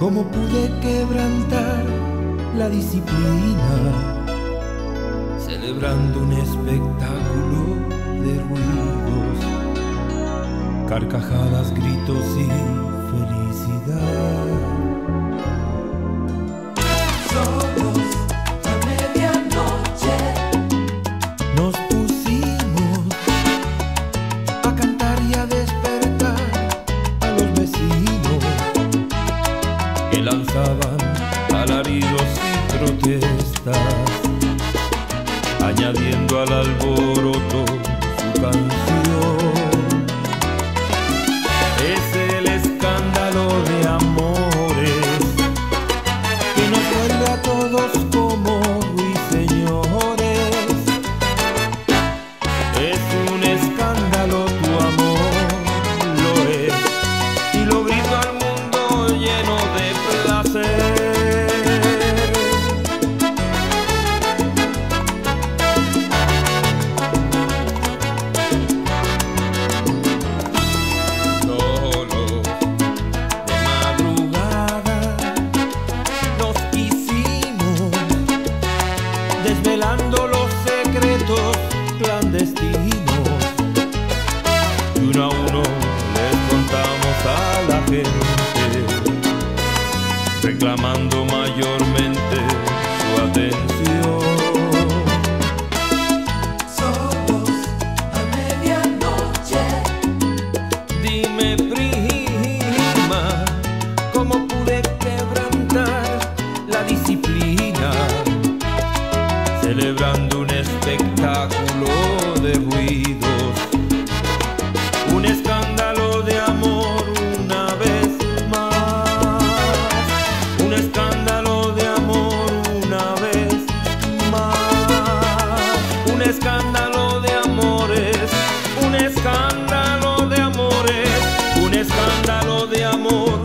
cómo pude quebrantar la disciplina, celebrando un espectáculo de ruidos, carcajadas, gritos y felicidad. lanzaban alaridos y protestas, añadiendo al albor reclamando mayormente su atención. Somos a medianoche. Dime, prima, cómo pude quebrantar la disciplina, celebrando. amor.